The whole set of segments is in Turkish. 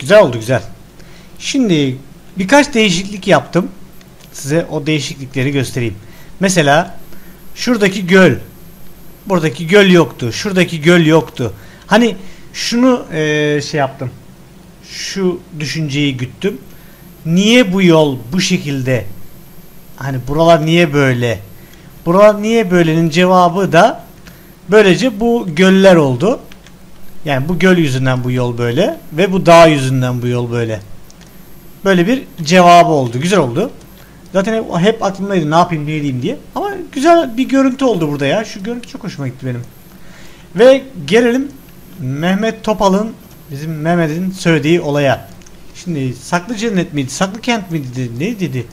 Güzel oldu güzel. Şimdi birkaç değişiklik yaptım. Size o değişiklikleri göstereyim. Mesela şuradaki göl. Buradaki göl yoktu. Şuradaki göl yoktu. Hani şunu eee, şey yaptım. Şu düşünceyi güttüm. Niye bu yol bu şekilde? Hani buralar niye böyle? Buralar niye böylenin cevabı da böylece bu göller oldu. Yani bu göl yüzünden bu yol böyle ve bu dağ yüzünden bu yol böyle. Böyle bir cevabı oldu. Güzel oldu. Zaten hep, hep aklımdaydı ne yapayım ne edeyim diye. Ama güzel bir görüntü oldu burada ya. Şu görüntü çok hoşuma gitti benim. Ve gelelim Mehmet Topal'ın bizim Mehmet'in söylediği olaya. Şimdi saklı cennet miydi? Saklı kent miydi? dedi, Ne dedi?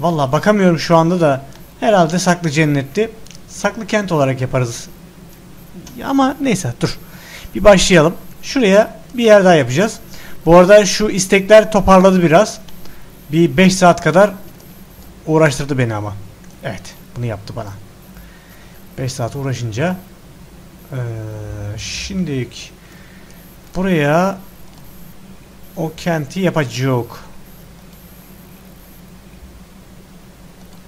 Vallahi bakamıyorum şu anda da herhalde saklı cennetti. Saklı kent olarak yaparız. Ama neyse dur. Bir başlayalım. Şuraya bir yer daha yapacağız. Bu arada şu istekler toparladı biraz. Bir 5 saat kadar uğraştırdı beni ama. Evet. Bunu yaptı bana. 5 saat uğraşınca eee şimdilik buraya o kenti yapacak.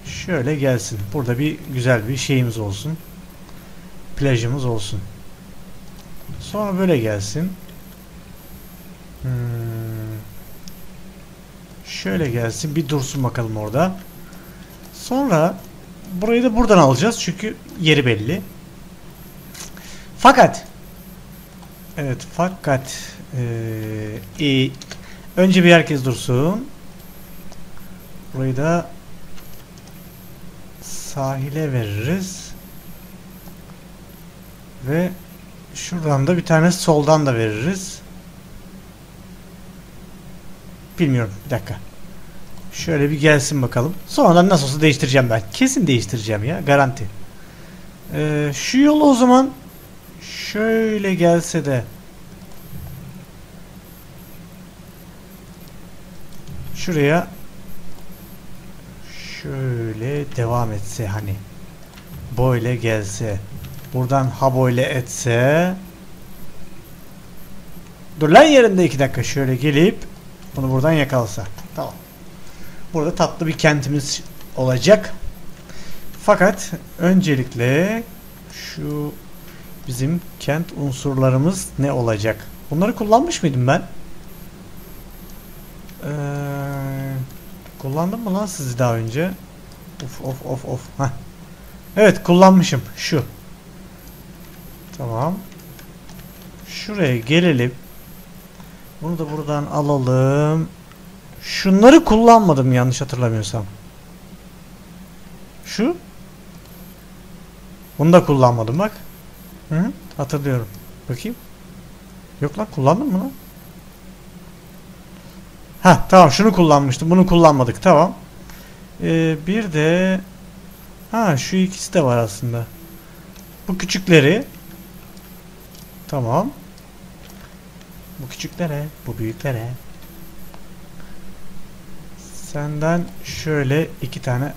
Şöyle gelsin. Burada bir güzel bir şeyimiz olsun. Plajımız olsun. Sonra böyle gelsin. Hmm. Şöyle gelsin. Bir dursun bakalım orada. Sonra burayı da buradan alacağız. Çünkü yeri belli. Fakat Evet fakat eee, e, önce bir herkes dursun. Burayı da sahile veririz. Ve şuradan da bir tane soldan da veririz. Bilmiyorum. Bir dakika. Şöyle bir gelsin bakalım. Sonradan nasıl olsa değiştireceğim ben. Kesin değiştireceğim ya. Garanti. Ee, şu yolu o zaman şöyle gelse de şuraya şöyle devam etse hani böyle gelse buradan ha böyle etse dur lan yerinde iki dakika şöyle gelip bunu buradan yakalasa tamam burada tatlı bir kentimiz olacak fakat öncelikle şu bizim kent unsurlarımız ne olacak bunları kullanmış mıydım ben Eee, kullandım mı lan sizi daha önce? Of of of of. Heh. Evet kullanmışım. Şu. Tamam. Şuraya gelelim. Bunu da buradan alalım. Şunları kullanmadım yanlış hatırlamıyorsam. Şu. Bunu da kullanmadım bak. Hı -hı, hatırlıyorum. Bakayım. Yok lan kullandım mı lan? Ha tamam şunu kullanmıştım. Bunu kullanmadık. Tamam. Ee, bir de ha şu ikisi de var aslında. Bu küçükleri tamam. Bu küçüklere, bu büyüklere. Senden şöyle iki tane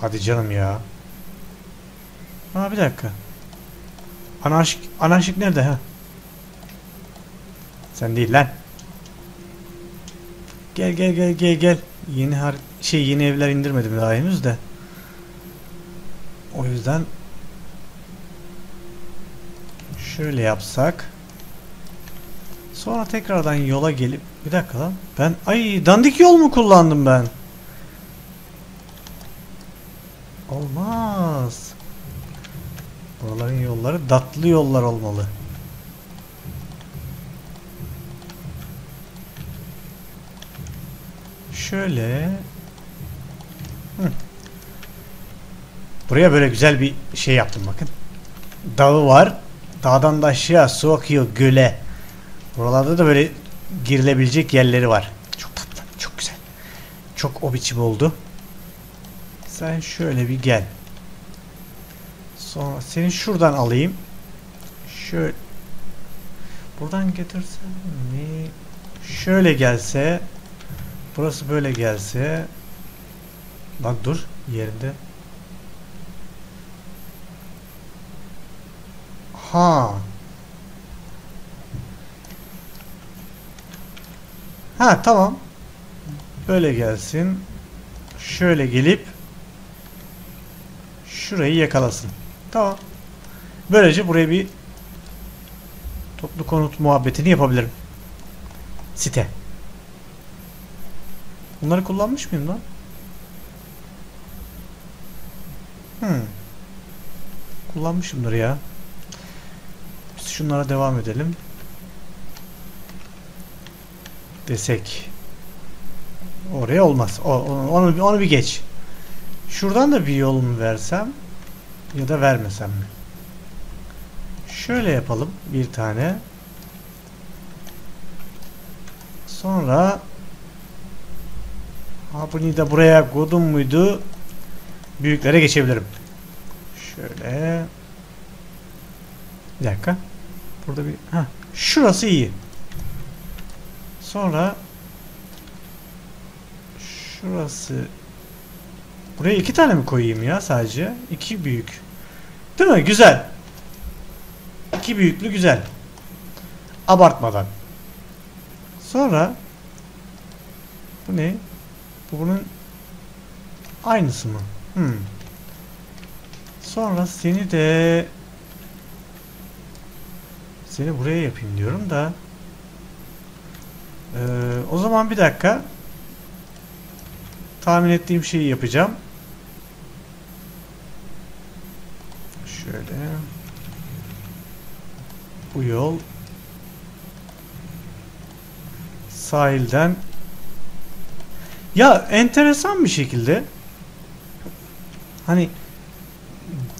Hadi canım ya. Ha bir dakika. Anarşik anarşik nerede ha? Sen değil lan. Gel gel gel gel gel. Yeni har şey yeni evler indirmedim daha henüz de. O yüzden şöyle yapsak. Sonra tekrardan yola gelip bir dakika lan. Ben ay dandik yol mu kullandım ben? Olmaz. Buraların yolları datlı yollar olmalı. Şöyle. Hı. Buraya böyle güzel bir şey yaptım bakın. Dağı var. Dağdan da aşağı su akıyor göle. Buralarda da böyle girilebilecek yerleri var. Çok tatlı, çok güzel. Çok o biçim oldu. Sen şöyle bir gel. Sonra seni şuradan alayım. Şöyle buradan getirsem mi? Şöyle gelse Burası böyle gelse Lan dur yerinde Ha Ha tamam. Böyle gelsin. Şöyle gelip şurayı yakalasın. Tamam. Böylece buraya bir toplu konut muhabbetini yapabilirim. Site. Bunları kullanmış mıyım lan? Hmm. Kullanmışımdır ya. Şunlara devam edelim. Desek. Oraya olmaz. O, onu, onu bir geç. Şuradan da bir yol mu versem ya da vermesem mi? Şöyle yapalım bir tane. Sonra ha bunu buraya koydum muydu? Büyüklere geçebilirim. Şöyle. Bir dakika. Burada bir ha şurası iyi. Sonra şurası Buraya iki tane mi koyayım ya sadece? İki büyük. Değil mi? Güzel. İki büyüklü güzel. Abartmadan. Sonra bu ne? Bu bunun aynısı mı? Hmm. Sonra seni de seni buraya yapayım diyorum da. Ee, o zaman bir dakika. Tahmin ettiğim şeyi yapacağım. Şöyle. Bu yol sahilden ya enteresan bir şekilde hani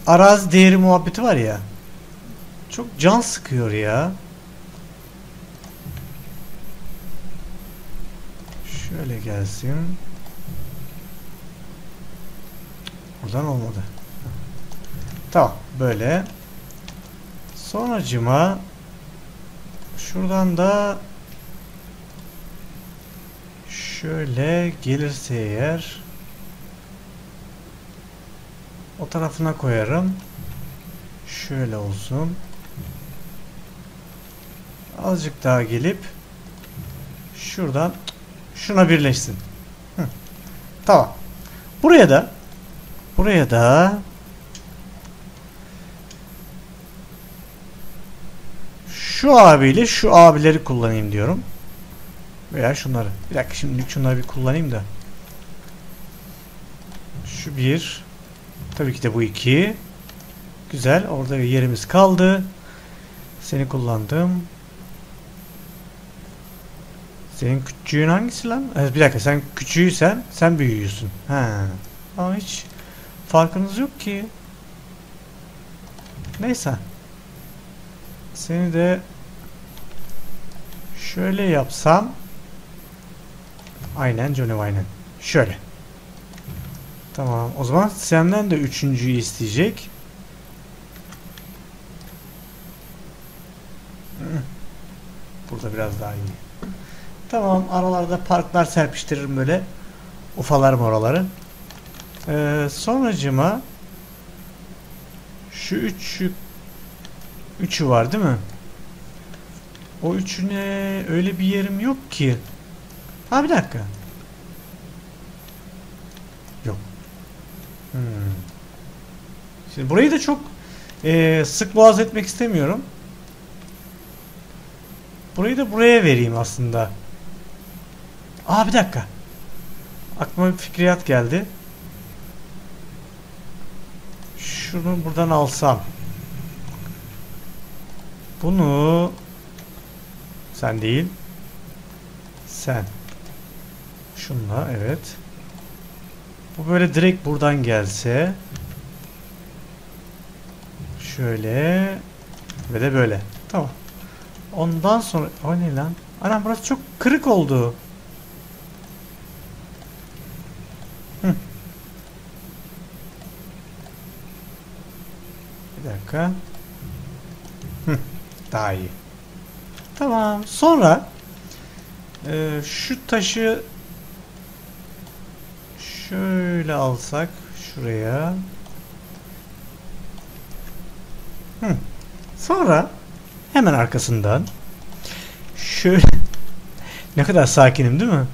arazi değeri muhabbeti var ya çok can sıkıyor ya. Şöyle gelsin. Buradan olmadı. Tamam. Böyle. Sonracıma şuradan da şöyle gelirse eğer o tarafına koyarım. Şöyle olsun. Azıcık daha gelip şuradan şuna birleşsin. Hı. Tamam. Buraya da buraya da şu abiyle şu abileri kullanayım diyorum. Veya şunları. Bir dakika şimdi şunları bir kullanayım da. Şu bir. Tabii ki de bu iki. Güzel. Orada yerimiz kaldı. Seni kullandım. Senin küçüğün hangisi lan? Bir dakika sen küçüğüysen sen büyüyorsun. Ha. Ama hiç farkınız yok ki. Neyse. Seni de şöyle yapsam aynen Johnny aynen. Şöyle. Tamam. O zaman senden de üçüncüyü isteyecek. Burada biraz daha iyi. Tamam. Aralarda parklar serpiştiririm böyle. Ufalarım oraları. Ee, sonracıma şu üçü üçü var değil mi? O üçüne öyle bir yerim yok ki. Ha bir dakika. Yok. Hmm. Şimdi burayı da çok e, sık boğaz etmek istemiyorum. Burayı da buraya vereyim aslında. Aa bir dakika. Aklıma bir fikriyat geldi. Şunu buradan alsam. Bunu sen değil. Sen. Şunla evet. Bu böyle direkt buradan gelse. Şöyle. Ve de böyle. Tamam. Ondan sonra... O ne lan? Anam burası çok kırık oldu. Dakika. Hı. Daha iyi. Tamam. Sonra e, şu taşı şöyle alsak şuraya. Hı. Sonra hemen arkasından şöyle Ne kadar sakinim değil mi?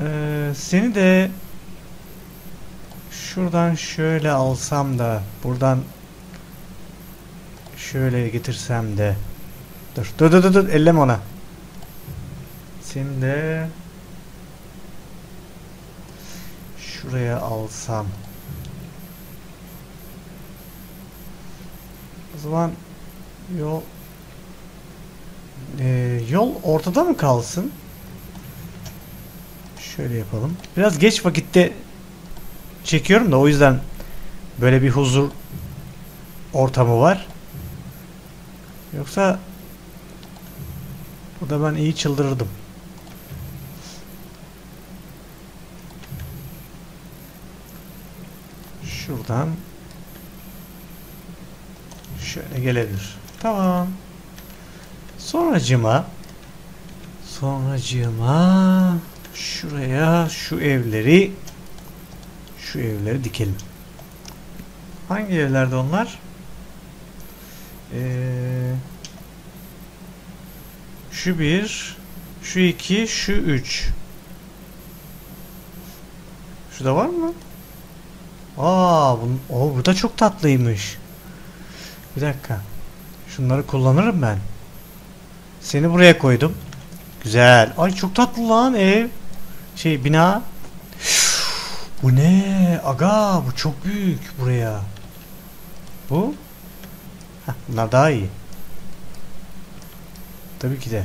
Ee, seni de şuradan şöyle alsam da buradan şöyle getirsem de dur dur dur dur, dur elleme ona de şuraya alsam o zaman yol ee, yol ortada mı kalsın? Şöyle yapalım. Biraz geç vakitte çekiyorum da o yüzden böyle bir huzur ortamı var. Yoksa burada ben iyi çıldırırdım. Şuradan şöyle gelebilir. Tamam. Sonracıma sonracıma şuraya şu evleri şu evleri dikelim. Hangi evlerde onlar? Ee, şu bir, şu iki, şu üç. Şurada var mı? Aa, bu, o, bu da çok tatlıymış. Bir dakika. Şunları kullanırım ben. Seni buraya koydum. Güzel. Ay çok tatlı lan ev. Şey bina. Bu ne? Aga bu çok büyük buraya. Bu? Heh, bunlar daha iyi. Tabii ki de.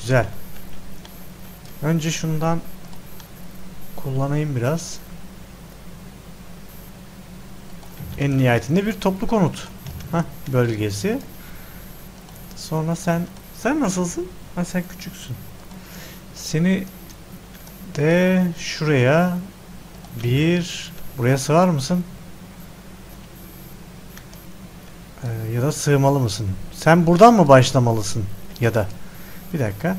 Güzel. Önce şundan kullanayım biraz. En nihayetinde bir toplu konut. Heh, bölgesi. Sonra sen sen nasılsın? Ha sen küçüksün. Seni de şuraya bir buraya sığar mısın? Ee, ya da sığmalı mısın? Sen buradan mı başlamalısın? Ya da bir dakika.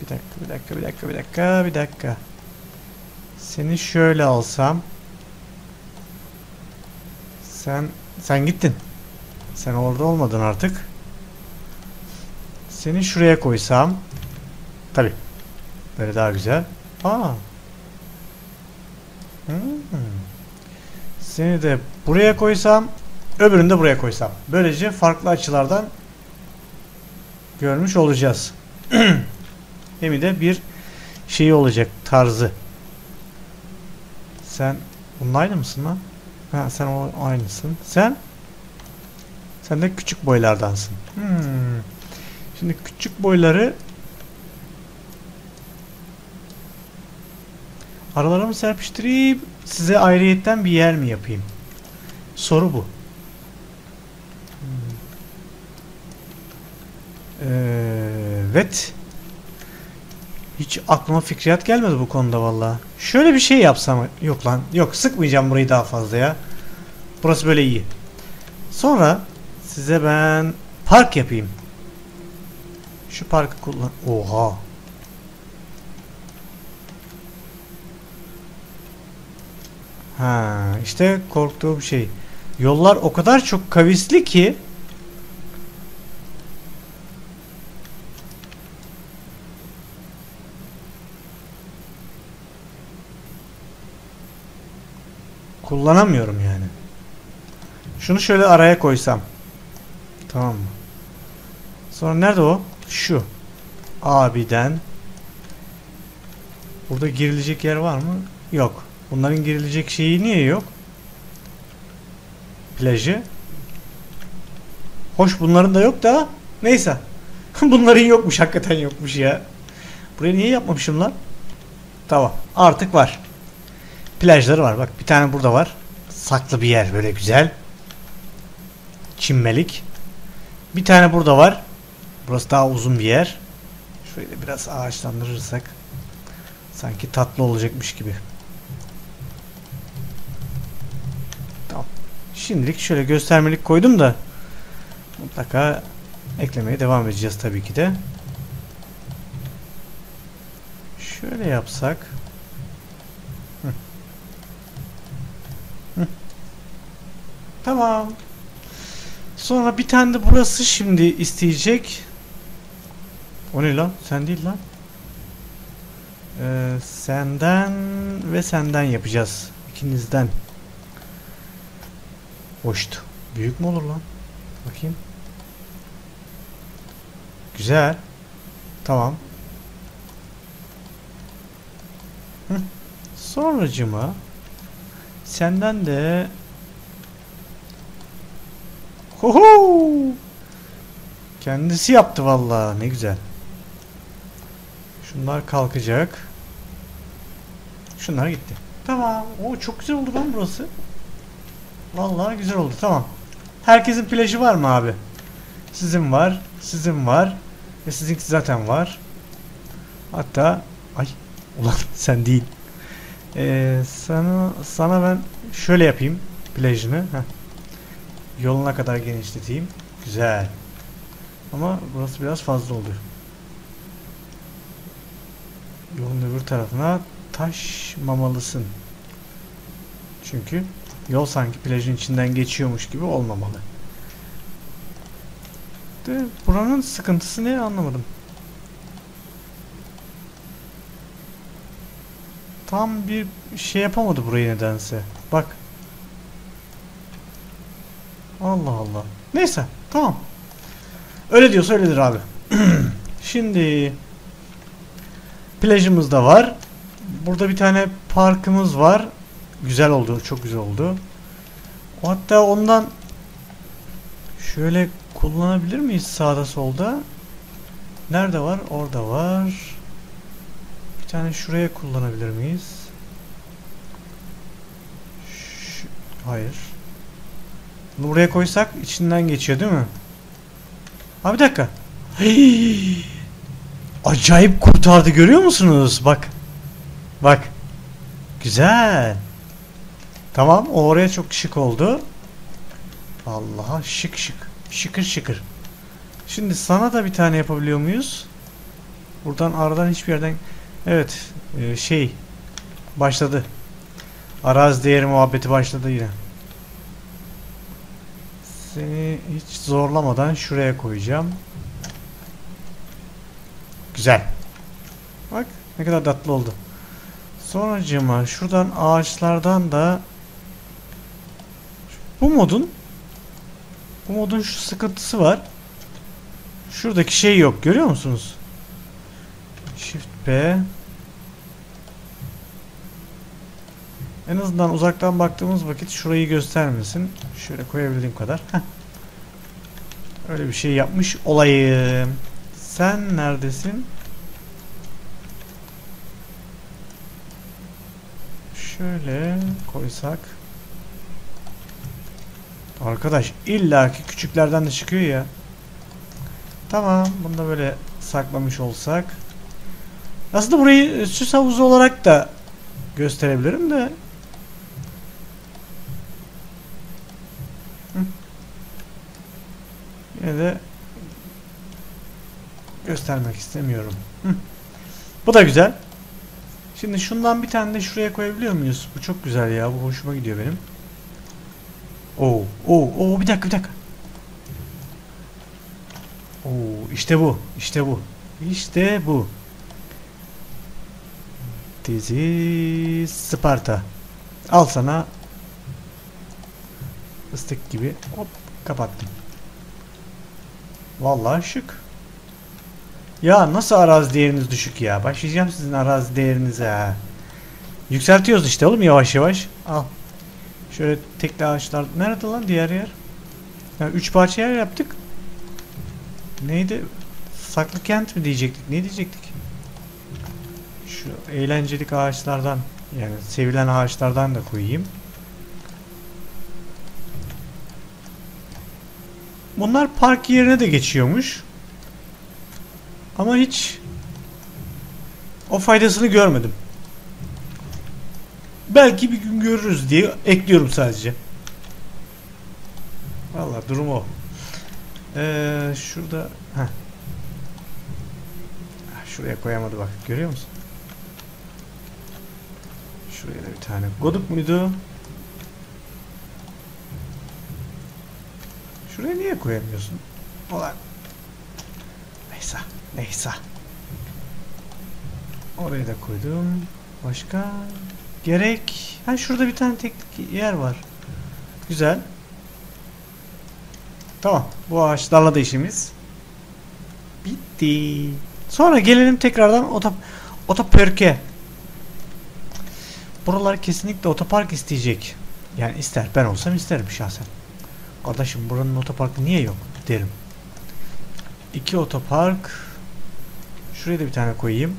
Bir dakika, bir dakika, bir dakika, bir dakika, bir dakika. Seni şöyle alsam. Sen sen gittin. Sen orada olmadın artık. Seni şuraya koysam. Tabi. Böyle daha güzel. Aa. Hmm. Seni de buraya koysam. Öbürünü de buraya koysam. Böylece farklı açılardan görmüş olacağız. Hem de bir şey olacak tarzı. Sen bunun aynı mısın lan? Ha sen o aynısın. Sen? Sen de küçük boylardansın. Hmm. Şimdi küçük boyları aralara mı serpiştireyim? Size ayrıyetten bir yer mi yapayım? Soru bu. Evet. Hiç aklıma fikriyat gelmedi bu konuda valla. Şöyle bir şey yapsam. Yok lan. Yok sıkmayacağım burayı daha fazla ya. Burası böyle iyi. Sonra size ben park yapayım. Şu parkı kullan. Oha. Ha, işte korktuğum şey. Yollar o kadar çok kavisli ki kullanamıyorum yani. Şunu şöyle araya koysam. Tamam mı? Sonra nerede o? Şu. Abiden. Burada girilecek yer var mı? Yok. Bunların girilecek şeyi niye yok? Plajı. Hoş bunların da yok da. Neyse. bunların yokmuş. Hakikaten yokmuş ya. Buraya niye yapmamışım lan? Tamam. Artık var. Plajları var. Bak bir tane burada var. Saklı bir yer böyle güzel. Çimmelik. Bir tane burada var. Burası daha uzun bir yer. Şöyle biraz ağaçlandırırsak sanki tatlı olacakmış gibi. Tamam. Şimdilik şöyle göstermelik koydum da mutlaka eklemeye devam edeceğiz tabii ki de. Şöyle yapsak. Hı. Hı. Tamam. Sonra bir tane de burası şimdi isteyecek. O ne lan? Sen değil lan. Ee, senden ve senden yapacağız. İkinizden. Hoştu. Büyük mü olur lan? Bakayım. Güzel. Tamam. Hı. Sonracıma senden de Hoho! Kendisi yaptı vallahi ne güzel. Şunlar kalkacak. Şunlar gitti. Tamam. O çok güzel oldu lan burası. Vallahi güzel oldu. Tamam. Herkesin plajı var mı abi? Sizin var, sizin var ve sizinki zaten var. Hatta ay ulan sen değil. Ee, sana sana ben şöyle yapayım plajını. Heh. Yoluna kadar genişleteyim. Güzel. Ama burası biraz fazla oluyor. Yolun öbür tarafına taşmamalısın. Çünkü yol sanki plajın içinden geçiyormuş gibi olmamalı. De buranın sıkıntısı ne anlamadım. Tam bir şey yapamadı burayı nedense. Bak. Allah Allah. Neyse tamam. Öyle diyorsa öyledir abi. Şimdi plajımız da var. Burada bir tane parkımız var. Güzel oldu. Çok güzel oldu. Hatta ondan şöyle kullanabilir miyiz sağda solda? Nerede var? Orada var. Bir tane şuraya kullanabilir miyiz? Şu, hayır. Bunu buraya koysak içinden geçiyor değil mi? Ha bir dakika. Hey! Acayip kurtardı görüyor musunuz? Bak. Bak. Güzel. Tamam oraya çok şık oldu. Allah'a şık şık. Şıkır şıkır. Şimdi sana da bir tane yapabiliyor muyuz? Buradan aradan hiçbir yerden... Evet. e, şey. Başladı. Arazi değeri muhabbeti başladı yine. Seni hiç zorlamadan şuraya koyacağım. Güzel. Bak ne kadar tatlı oldu. Sonracığıma şuradan ağaçlardan da bu modun bu modun şu sıkıntısı var. Şuradaki şey yok. Görüyor musunuz? Shift B En azından uzaktan baktığımız vakit şurayı göstermesin. Şöyle koyabildiğim kadar. Heh. Öyle bir şey yapmış olayım. Sen neredesin? Şöyle koysak. Arkadaş illaki küçüklerden de çıkıyor ya. Tamam. Bunu da böyle saklamış olsak. Aslında burayı süs havuzu olarak da gösterebilirim de. Yine de göstermek istemiyorum. Hı. Bu da güzel. Şimdi şundan bir tane de şuraya koyabiliyor muyuz? Bu çok güzel ya. Bu hoşuma gidiyor benim. Oo, oo, oo bir dakika bir dakika. Oo, işte bu. işte bu. İşte bu. Dizi Sparta. Al sana ıstık gibi. Hop kapattım. Vallahi şık. Ya nasıl arazi değeriniz düşük ya? Başlayacağım sizin arazi değerinize. Yükseltiyoruz işte oğlum yavaş yavaş. Al. Şöyle tekli ağaçlar. Nerede lan diğer yer? Ya üç parça yer yaptık. Neydi? Saklı kent mi diyecektik? Ne diyecektik? Şu eğlencelik ağaçlardan yani sevilen ağaçlardan da koyayım. Bunlar park yerine de geçiyormuş. Ama hiç o faydasını görmedim. Belki bir gün görürüz diye ekliyorum sadece. Vallahi durum o. Ee, şurada heh. Şuraya koyamadı bak. Görüyor musun? Şuraya da bir tane. Goduk muydu? Şuraya niye koyamıyorsun? Ulan. Neyse. Neyse. Oraya da koydum. Başka gerek. Ha şurada bir tane tek yer var. Güzel. Tamam. Bu ağaçlarla da işimiz bitti. Sonra gelelim tekrardan otop otoparke. Buralar kesinlikle otopark isteyecek. Yani ister. Ben olsam isterim şahsen. Kardeşim buranın otoparkı niye yok derim. İki otopark. Şuraya da bir tane koyayım.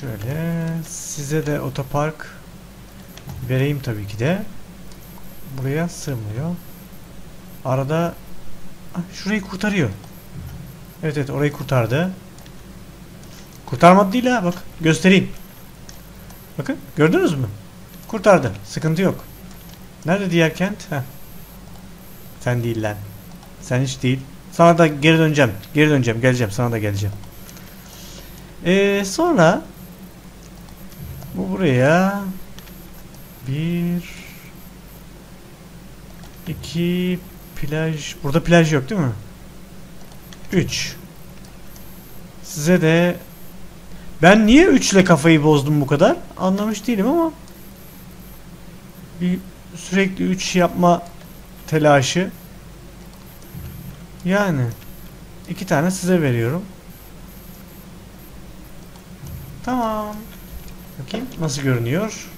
Şöyle size de otopark vereyim tabii ki de. Buraya sığmıyor. Arada ah, şurayı kurtarıyor. Evet evet orayı kurtardı. Kurtarmadı değil ha bak göstereyim. Bakın gördünüz mü? Kurtardı. Sıkıntı yok. Nerede diğer kent? Heh. Sen değil lan. Sen hiç değil. Sana da geri döneceğim. Geri döneceğim. Geleceğim. Sana da geleceğim. Ee, sonra bu buraya bir iki plaj. Burada plaj yok değil mi? Üç. Size de ben niye 3 ile kafayı bozdum bu kadar? Anlamış değilim ama bir sürekli 3 yapma telaşı. Yani iki tane size veriyorum. Tamam. Bakayım nasıl görünüyor.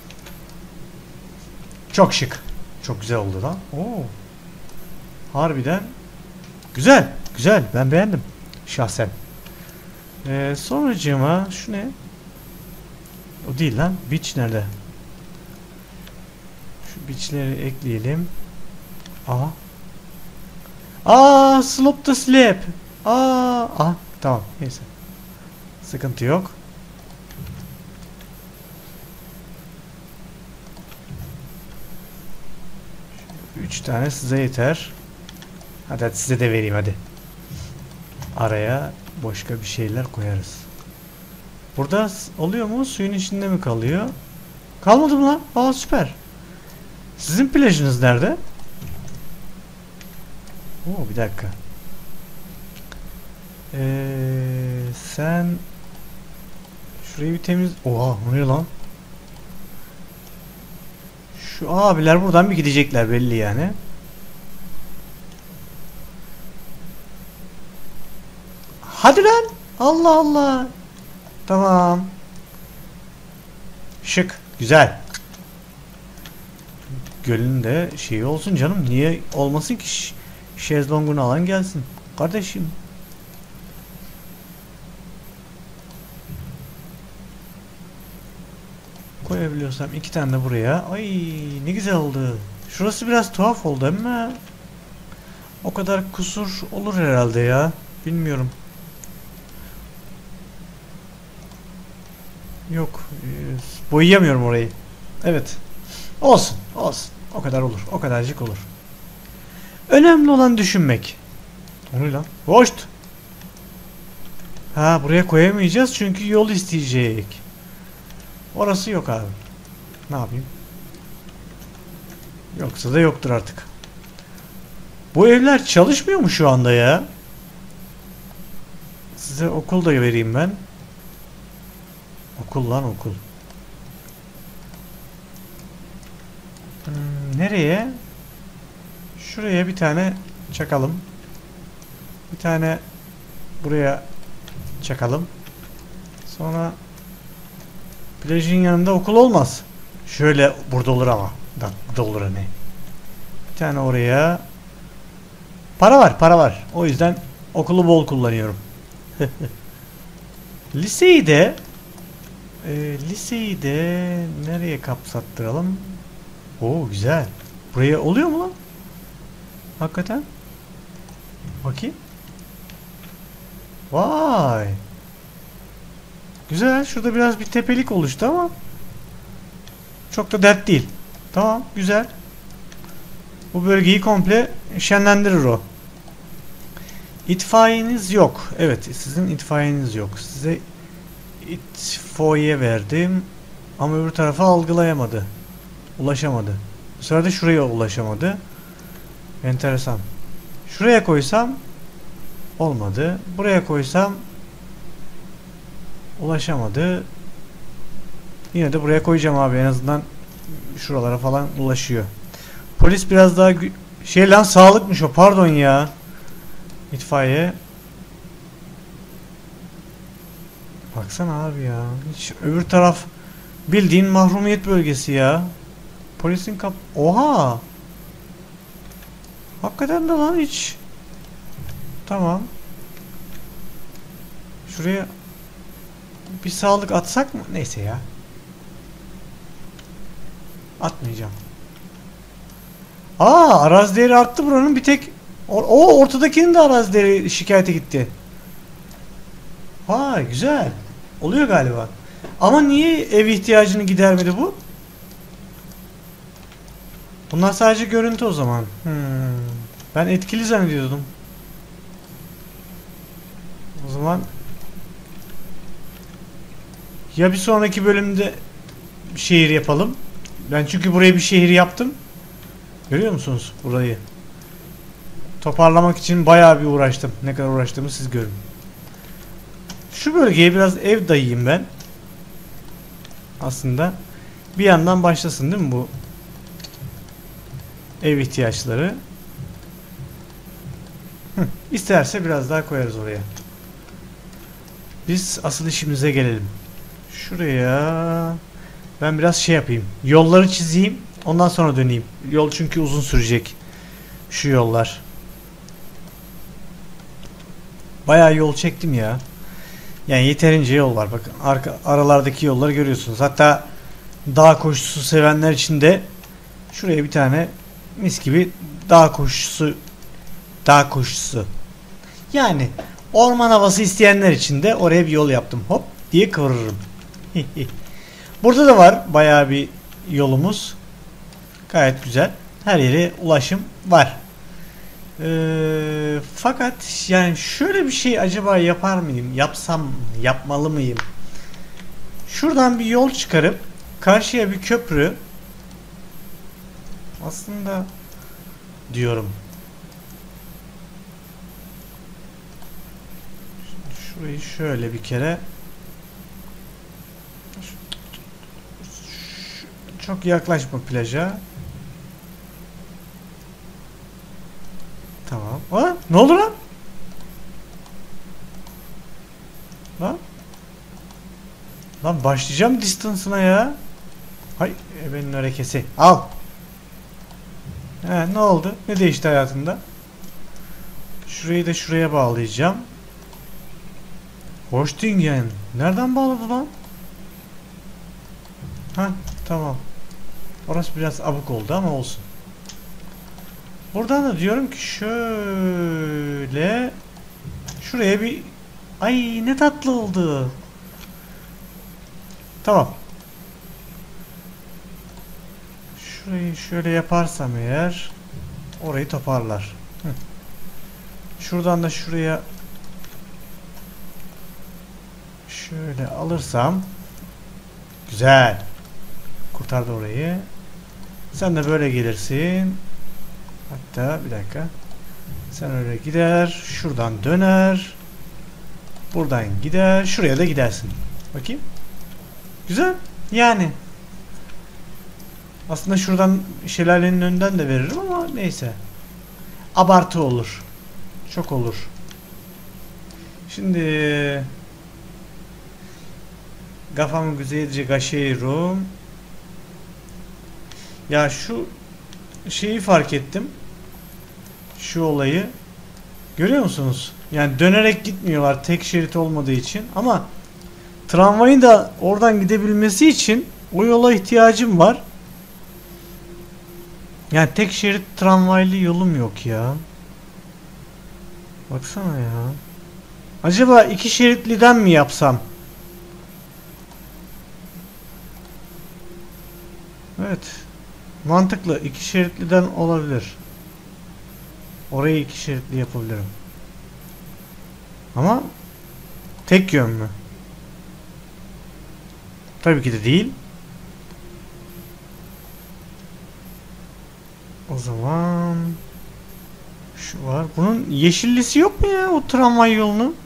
Çok şık. Çok güzel oldu lan. Oo. Harbiden güzel. Güzel. Ben beğendim. Şahsen. Ee, sonracığıma şu ne? O değil lan. Beach nerede? Beachleri ekleyelim. Aha. Aa, slope the slab. Aa, ah, tamam. Neyse. Sıkıntı yok. Üç tane size yeter. Hadi, hadi size de vereyim hadi. Araya başka bir şeyler koyarız. Burada oluyor mu? Suyun içinde mi kalıyor? Kalmadı mı lan? Aa süper. Sizin plajınız nerede? Oo bir dakika. Ee, sen şurayı bir temiz... Oha bu ne lan? Şu abiler buradan bir gidecekler belli yani. Hadi lan. Allah Allah. Tamam. Şık. Güzel. Gölün de şeyi olsun canım. Niye olmasın ki? Şezlongunu alan gelsin. Kardeşim. Koyabiliyorsam iki tane de buraya. Ay ne güzel oldu. Şurası biraz tuhaf oldu ama o kadar kusur olur herhalde ya. Bilmiyorum. Yok. E, boyayamıyorum orayı. Evet. Olsun. Olsun. O kadar olur. O kadarcık olur. Önemli olan düşünmek. O ne lan? Hoşt. Ha buraya koyamayacağız çünkü yol isteyecek. Orası yok abi. Ne yapayım? Yoksa da yoktur artık. Bu evler çalışmıyor mu şu anda ya? Size okul da vereyim ben. Okul lan okul. Hmm, nereye? Şuraya bir tane çakalım. Bir tane buraya çakalım. Sonra plajın yanında okul olmaz. Şöyle burada olur ama. Da, burada olur hani. Bir tane oraya. Para var, para var. O yüzden okulu bol kullanıyorum. Liseyi de e, liseyi de nereye kapsattıralım? Oo güzel. Buraya oluyor mu lan? Hakikaten. Bakayım. Vay. Güzel. Şurada biraz bir tepelik oluştu ama çok da dert değil. Tamam. Güzel. Bu bölgeyi komple şenlendirir o. İtfaiyeniz yok. Evet. Sizin itfaiyeniz yok. Size itfaiye verdim. Ama öbür tarafa algılayamadı. Ulaşamadı. Bu sefer de şuraya ulaşamadı. Enteresan. Şuraya koysam Olmadı. Buraya koysam ulaşamadı. Yine de buraya koyacağım abi en azından şuralara falan ulaşıyor. Polis biraz daha şey lan sağlıkmış o pardon ya. İtfaiye. Baksana abi ya. Hiç öbür taraf bildiğin mahrumiyet bölgesi ya. Polisin kap... Oha! Hakikaten de lan hiç. Tamam. Şuraya bir sağlık atsak mı? Neyse ya. Atmayacağım. Aa arazi değeri arttı buranın bir tek o, ortadakinin de arazi değeri şikayete gitti. Vay güzel. Oluyor galiba. Ama niye ev ihtiyacını gidermedi bu? Bunlar sadece görüntü o zaman. Hmm. Ben etkili zannediyordum. O zaman ya bir sonraki bölümde bir şehir yapalım. Ben çünkü buraya bir şehir yaptım. Görüyor musunuz burayı? Toparlamak için bayağı bir uğraştım. Ne kadar uğraştığımı siz görün. Şu bölgeye biraz ev dayayayım ben. Aslında bir yandan başlasın değil mi bu ev ihtiyaçları? Hı, isterse biraz daha koyarız oraya. Biz asıl işimize gelelim. Şuraya ben biraz şey yapayım. Yolları çizeyim. Ondan sonra döneyim. Yol çünkü uzun sürecek. Şu yollar. Bayağı yol çektim ya. Yani yeterince yol var. Bakın arka, aralardaki yolları görüyorsunuz. Hatta dağ koşusu sevenler için de şuraya bir tane mis gibi dağ koşusu dağ koşusu. Yani orman havası isteyenler için de oraya bir yol yaptım. Hop diye kıvırırım. Burada da var bayağı bir yolumuz. Gayet güzel. Her yere ulaşım var. Ee, fakat yani şöyle bir şey acaba yapar mıyım? Yapsam, yapmalı mıyım? Şuradan bir yol çıkarıp karşıya bir köprü aslında diyorum. Şurayı şöyle bir kere çok yaklaşma plaja. Tamam. Ha? Ne oldu lan? Lan? Lan başlayacağım distance'ına ya. Hay benim harekesi. Al. He ne oldu? Ne değişti hayatında? Şurayı da şuraya bağlayacağım. Hoştingen. Nereden bağladı lan? Ha tamam. Orası biraz abuk oldu ama olsun. Buradan da diyorum ki şöyle şuraya bir ay ne tatlı oldu. Tamam. Şurayı şöyle yaparsam eğer orayı toparlar. Şuradan da şuraya şöyle alırsam güzel. Kurtardı orayı. Sen de böyle gelirsin. Hatta bir dakika. Sen öyle gider. Şuradan döner. Buradan gider. Şuraya da gidersin. Bakayım. Güzel. Yani. Aslında şuradan şelalenin önünden de veririm ama neyse. Abartı olur. Çok olur. Şimdi kafamı güzelce kaşıyorum. Ya şu şeyi fark ettim. Şu olayı. Görüyor musunuz? Yani dönerek gitmiyorlar tek şerit olmadığı için ama tramvayın da oradan gidebilmesi için o yola ihtiyacım var. Yani tek şerit tramvaylı yolum yok ya. Baksana ya. Acaba iki şeritliden mi yapsam? Evet. Mantıklı. iki şeritliden olabilir. Orayı iki şeritli yapabilirim. Ama tek yön mü? Tabii ki de değil. O zaman Şu var. Bunun yeşillisi yok mu ya o tramvay yolunun?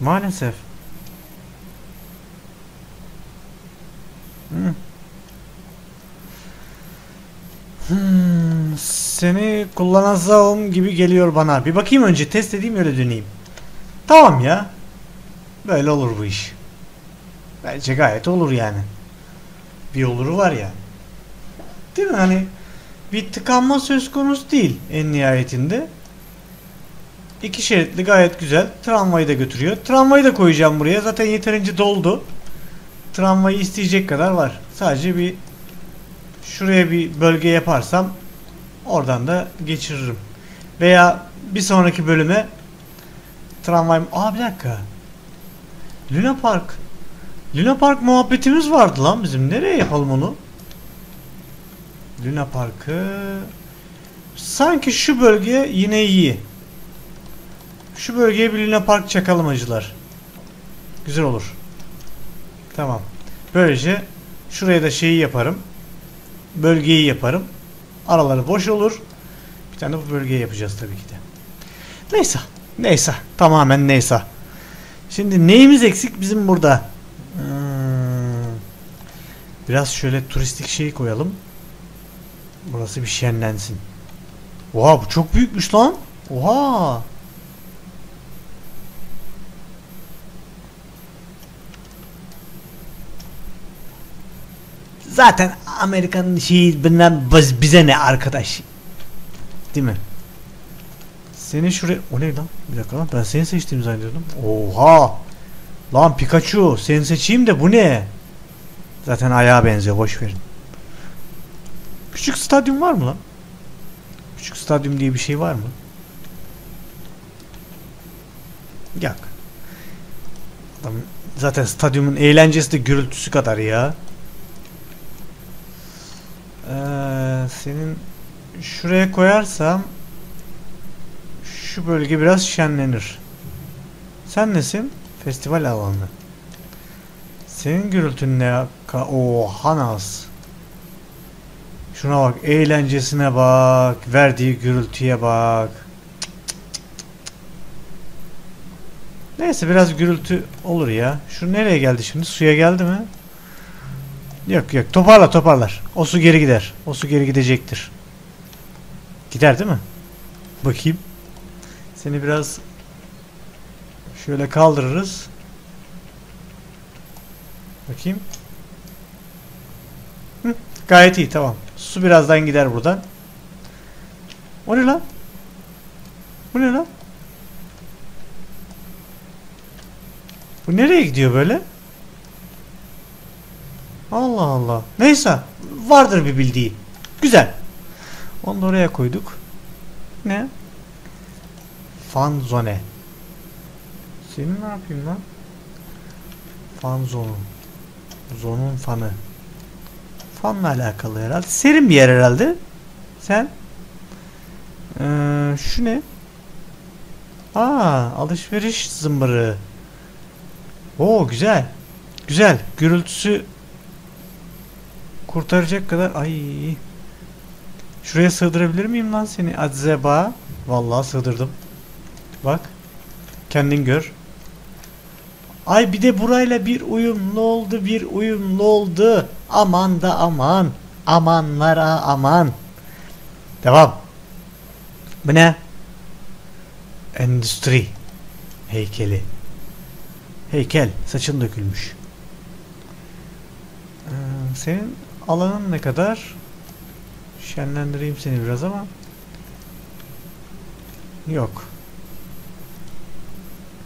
Maalesef. Hı. Hmm, seni kullanacağım gibi geliyor bana. Bir bakayım önce test edeyim öyle döneyim. Tamam ya. Böyle olur bu iş. Bence gayet olur yani. Bir oluru var yani. Değil mi? Hani bir tıkanma söz konusu değil en nihayetinde. İki şeritli gayet güzel. Tramvayı da götürüyor. Tramvayı da koyacağım buraya. Zaten yeterince doldu. Tramvayı isteyecek kadar var. Sadece bir şuraya bir bölge yaparsam oradan da geçiririm. Veya bir sonraki bölüme tramvay... Aa bir dakika. Luna Park. Luna Park muhabbetimiz vardı lan bizim. Nereye yapalım onu? Luna Park'ı... Sanki şu bölge yine iyi. Şu bölgeye bir Luna Park çakalım acılar. Güzel olur. Tamam. Böylece şuraya da şeyi yaparım. Bölgeyi yaparım. Araları boş olur. Bir tane bu bölgeye yapacağız tabii ki de. Neyse. Neyse. Tamamen neyse. Şimdi neyimiz eksik bizim burada? Biraz şöyle turistik şey koyalım. Burası bir şenlensin. Oha bu çok büyükmüş lan. Oha. Zaten Amerika'nın şeyi bilmem biz- bize ne arkadaş. Değil mi? Seni şuraya... O ne lan? Bir dakika lan ben seni seçtiğimi zannediyordum. Oha! Lan Pikachu seni seçeyim de bu ne? Zaten ayağa benziyor boş verin. Küçük stadyum var mı lan? Küçük stadyum diye bir şey var mı? Yok. Adam zaten stadyumun eğlencesi de gürültüsü kadar ya. Ee, senin şuraya koyarsam şu bölge biraz şenlenir. Sen nesin? Festival alanı. Senin gürültün ne? Oha nas. Şuna bak, eğlencesine bak, verdiği gürültüye bak. Neyse biraz gürültü olur ya. Şu nereye geldi şimdi? Suya geldi mi? Yok yok toparla toparlar. O su geri gider. O su geri gidecektir. Gider değil mi? Bakayım. Seni biraz şöyle kaldırırız. Bakayım. Hı, gayet iyi tamam. Su birazdan gider buradan. O ne lan? Bu ne lan? Bu nereye gidiyor böyle? Allah Allah. Neyse. Vardır bir bildiği. Güzel. Onu da oraya koyduk. Ne? Fan zone. Senin ne yapayım lan? Fan zonu. Zonun fanı. Fanla alakalı herhalde. Serin bir yer herhalde. Sen? Ee, şu ne? Aa, alışveriş zımbırı. Oo güzel. Güzel. Gürültüsü kurtaracak kadar ay şuraya sığdırabilir miyim lan seni acaba vallahi sığdırdım bak kendin gör ay bir de burayla bir uyumlu oldu bir uyumlu oldu aman da aman amanlara aman devam bu ne endüstri heykeli heykel saçın dökülmüş ee, senin alanın ne kadar? Şenlendireyim seni biraz ama. Yok.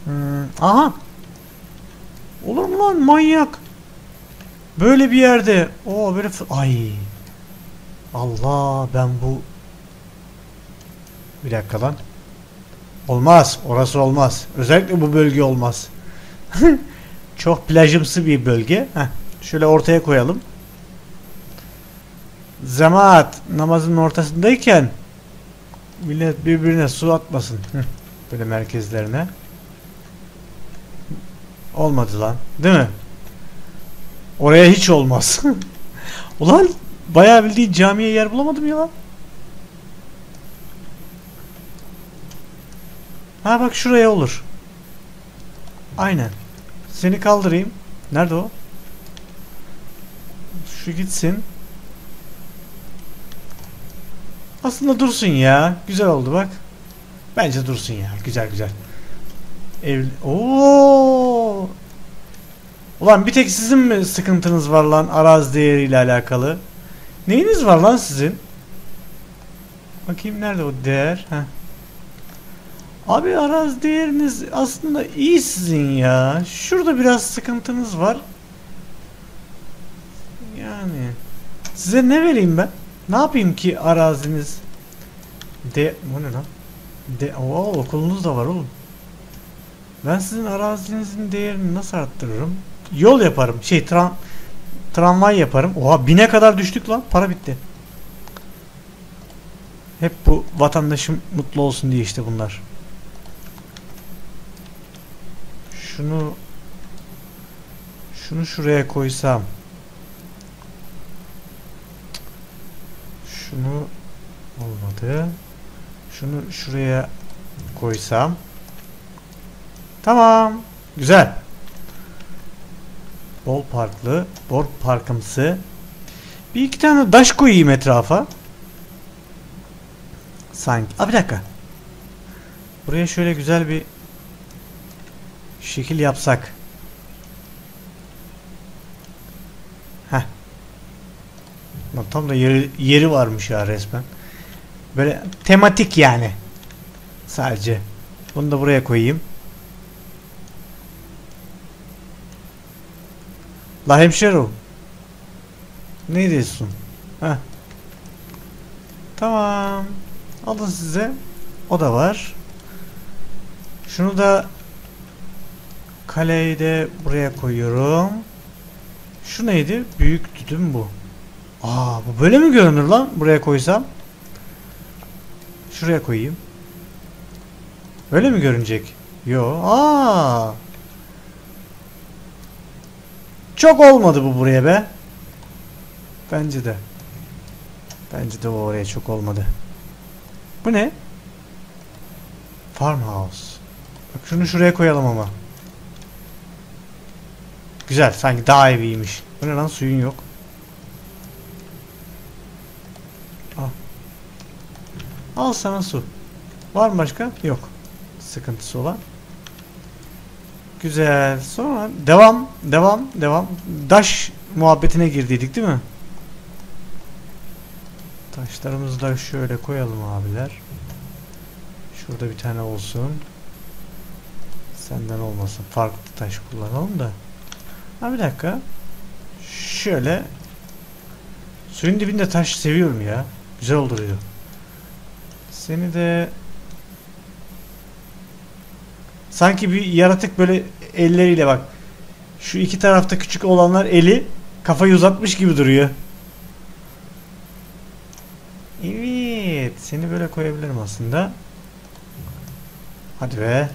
Hmm, aha. Mu lan manyak? Böyle bir yerde. O böyle ay. Allah ben bu Bir dakika lan. Olmaz. Orası olmaz. Özellikle bu bölge olmaz. Çok plajımsı bir bölge. Heh. Şöyle ortaya koyalım. Zemaat namazın ortasındayken millet birbirine su atmasın. Böyle merkezlerine. Olmadı lan. Değil mi? Oraya hiç olmaz. Ulan bayağı bildiğin camiye yer bulamadım ya lan. Ha bak şuraya olur. Aynen. Seni kaldırayım. Nerede o? Şu gitsin. Aslında dursun ya. Güzel oldu bak. Bence dursun ya. Güzel güzel. Ev... Oo! Ulan bir tek sizin mi sıkıntınız var lan arazi değeriyle alakalı? Neyiniz var lan sizin? Bakayım nerede o değer? Heh. Abi arazi değeriniz aslında iyi sizin ya. Şurada biraz sıkıntınız var. Yani size ne vereyim ben? Ne yapayım ki araziniz? De bu ne lan? De Oo, okulunuz da var oğlum. Ben sizin arazinizin değerini nasıl arttırırım? Yol yaparım. Şey tram tramvay yaparım. Oha bine kadar düştük lan. Para bitti. Hep bu vatandaşım mutlu olsun diye işte bunlar. Şunu şunu şuraya koysam şunu olmadı. Şunu şuraya koysam tamam. Güzel. Bol parklı, bol parkımsı. Bir iki tane daş koyayım etrafa. Sanki. Aa bir dakika. Buraya şöyle güzel bir şekil yapsak. Heh. Tam da yeri, yeri varmış ya resmen. Böyle tematik yani. Sadece. Bunu da buraya koyayım. La hemşerim. Ne diyorsun? Heh. Tamam. Alın size. O da var. Şunu da kaleyi de buraya koyuyorum. Şu neydi? Büyük tütün bu. Aa bu böyle mi görünür lan? Buraya koysam. Şuraya koyayım. Böyle mi görünecek? Yo. Aa. Çok olmadı bu buraya be. Bence de. Bence de o oraya çok olmadı. Bu ne? Farmhouse. Bak şunu şuraya koyalım ama. Güzel. Sanki daha eviymiş. Bu ne lan suyun yok. Al. Al sana su. Var mı başka? Yok. Sıkıntısı olan. Güzel. Sonra devam, devam, devam. Daş muhabbetine girdiydik değil mi? Taşlarımızı da şöyle koyalım abiler. Şurada bir tane olsun. Senden olmasın. Farklı taş kullanalım da. Ha bir dakika. Şöyle. Suyun dibinde taş seviyorum ya. Güzel olduruyor. Seni de sanki bir yaratık böyle elleriyle bak. Şu iki tarafta küçük olanlar eli kafayı uzatmış gibi duruyor. Evet. Seni böyle koyabilirim aslında. Hadi be.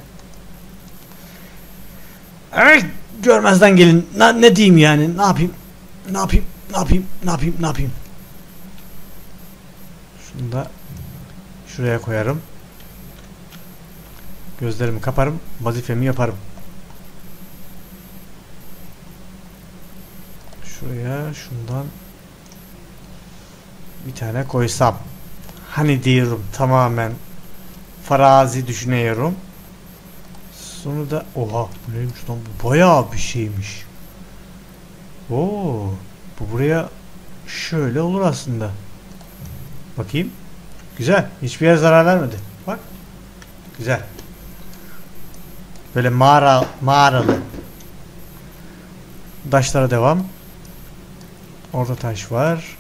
Evet. Görmezden gelin. Na, ne diyeyim yani? Ne yapayım? Ne yapayım? Ne yapayım? Ne yapayım? Ne yapayım? Şunu da şuraya koyarım. Gözlerimi kaparım. Vazifemi yaparım. Şuraya şundan bir tane koysam. Hani diyorum tamamen farazi düşünüyorum. Sonra da oha bu neymiş lan bu bayağı bir şeymiş. Oo bu buraya şöyle olur aslında. Bakayım. Güzel. Hiçbir yer zarar vermedi. Bak. Güzel. Böyle mağara mağaralı. Taşlara devam. Orada taş var.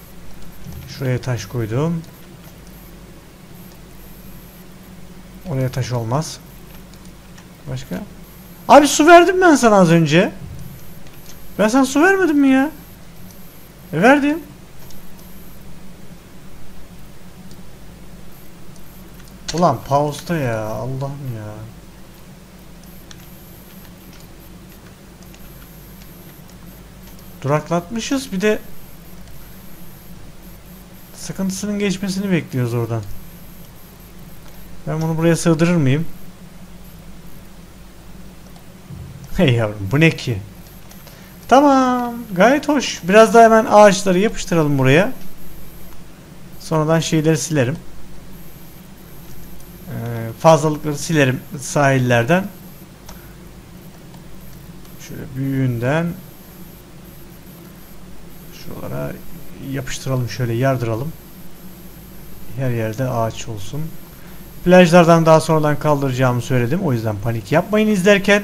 Şuraya taş koydum. Oraya taş olmaz. Başka? Abi su verdim ben sana az önce. Ben sana su vermedim mi ya? E verdim. Ulan pausta ya Allah'ım ya. Duraklatmışız bir de Sıkıntısının geçmesini bekliyoruz oradan. Ben bunu buraya sığdırır mıyım? Hey yavrum bu ne ki? Tamam. Gayet hoş. Biraz daha hemen ağaçları yapıştıralım buraya. Sonradan şeyleri silerim. Ee, fazlalıkları silerim sahillerden. Şöyle büyüğünden şuralara yapıştıralım şöyle yardıralım. Her yerde ağaç olsun. Plajlardan daha sonradan kaldıracağımı söyledim. O yüzden panik yapmayın izlerken.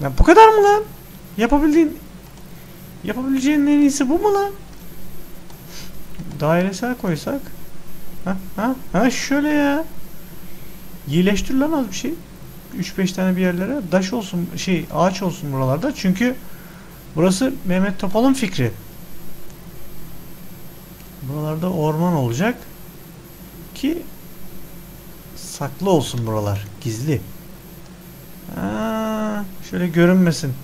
Ya bu kadar mı lan? Yapabildiğin yapabileceğin en iyisi bu mu lan? Dairesel koysak. Ha ha ha şöyle ya. İyileştir lan az bir şey. 3-5 tane bir yerlere daş olsun şey ağaç olsun buralarda. Çünkü burası Mehmet Topal'ın fikri. Buralarda orman olacak ki saklı olsun buralar. Gizli. Aa, şöyle görünmesin.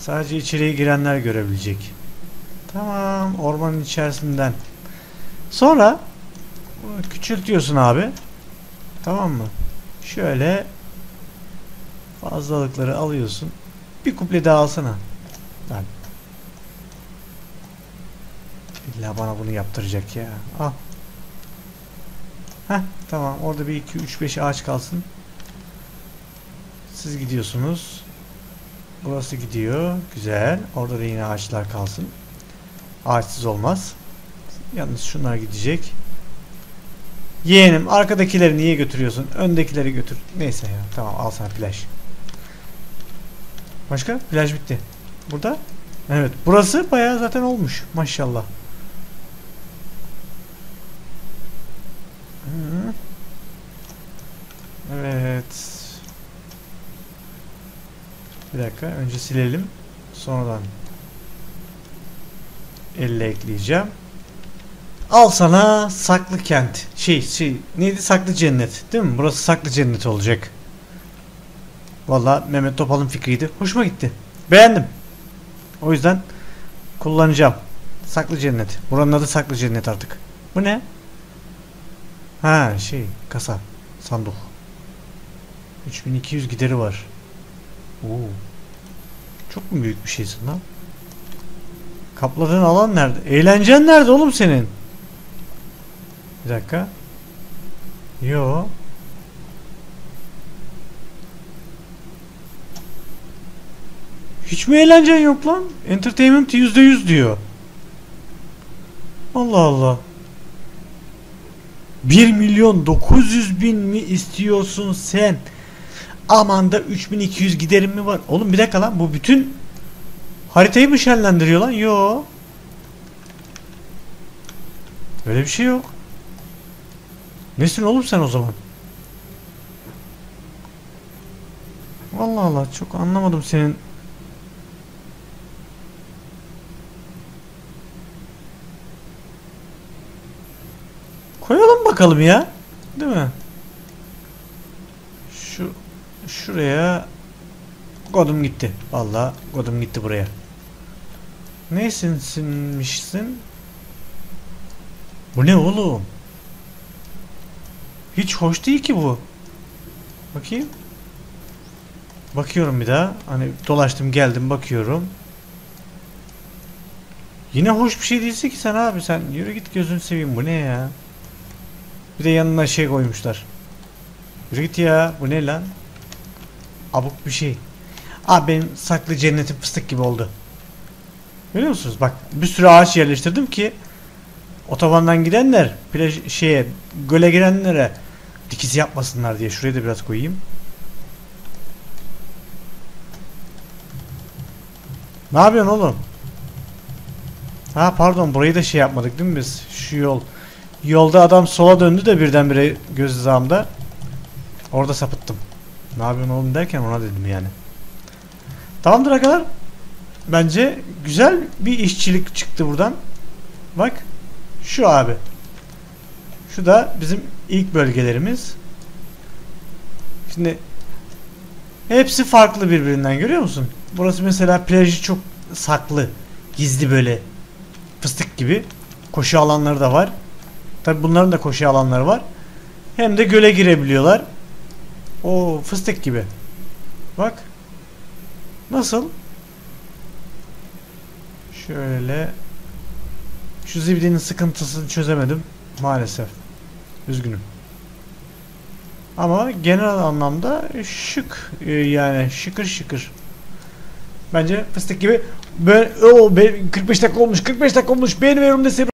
Sadece içeriye girenler görebilecek. Tamam. Ormanın içerisinden. Sonra küçültüyorsun abi. Tamam mı? Şöyle fazlalıkları alıyorsun. Bir kuple daha alsana. Lan. İlla bana bunu yaptıracak ya. Al. Heh tamam. Orada bir 2 3 5 ağaç kalsın. Siz gidiyorsunuz. Burası gidiyor. Güzel. Orada da yine ağaçlar kalsın. Ağaçsız olmaz. Yalnız şunlar gidecek. Yeğenim arkadakileri niye götürüyorsun? Öndekileri götür. Neyse ya. Tamam al sana plaj. Başka? Plaj bitti. Burada? Evet. Burası bayağı zaten olmuş. Maşallah. Evet. Bir dakika. Önce silelim. Sonradan elle ekleyeceğim. Al sana saklı kent. Şey şey neydi saklı cennet değil mi? Burası saklı cennet olacak. Valla Mehmet Topal'ın fikriydi. Hoşuma gitti. Beğendim. O yüzden kullanacağım. Saklı cennet. Buranın adı saklı cennet artık. Bu ne? Ha şey kasa. Sandık. 3200 gideri var. Oo. Çok mu büyük bir şeysin lan? Kapladığın alan nerede? Eğlencen nerede oğlum senin? Bir dakika. Yo. Hiç mi eğlencen yok lan? Entertainment %100 diyor. Allah Allah. 1 milyon 900 bin mi istiyorsun sen? Aman da 3200 giderim mi var? Oğlum bir dakika lan bu bütün haritayı mı şenlendiriyor lan? Yo. Öyle bir şey yok. Nesin oğlum sen o zaman? Allah Allah çok anlamadım senin. Koyalım bakalım ya. Değil mi? Şu şuraya Godum gitti. Vallahi Godum gitti buraya. Neysin sinmişsin? Bu ne oğlum? Hiç hoş değil ki bu. Bakayım. Bakıyorum bir daha. Hani dolaştım geldim bakıyorum. Yine hoş bir şey değilse ki sen abi sen yürü git gözünü seveyim bu ne ya? Bir de yanına şey koymuşlar. Yürü git ya bu ne lan? Abuk bir şey. Abi benim saklı cennetim fıstık gibi oldu. Görüyor musunuz? Bak bir sürü ağaç yerleştirdim ki otobandan gidenler plaj şeye göle girenlere dikiz yapmasınlar diye şuraya da biraz koyayım. Ne yapıyorsun oğlum? Ha pardon burayı da şey yapmadık değil mi biz? Şu yol. Yolda adam sola döndü de birdenbire göz hizamda. Orada sapıttım. Ne yapıyorsun oğlum derken ona dedim yani. Tamamdır arkadaşlar. Bence güzel bir işçilik çıktı buradan. Bak. Şu abi. Şu da bizim ilk bölgelerimiz. Şimdi hepsi farklı birbirinden görüyor musun? Burası mesela plajı çok saklı. Gizli böyle fıstık gibi. Koşu alanları da var. Tabi bunların da koşu alanları var. Hem de göle girebiliyorlar. O fıstık gibi. Bak. Nasıl? Şöyle. Şu zibidinin sıkıntısını çözemedim. Maalesef. Üzgünüm. Ama genel anlamda şık e, yani şıkır şıkır. Bence fıstık gibi. Ben, o, ben 45 dakika olmuş 45 dakika olmuş beğeni ve yorum desteği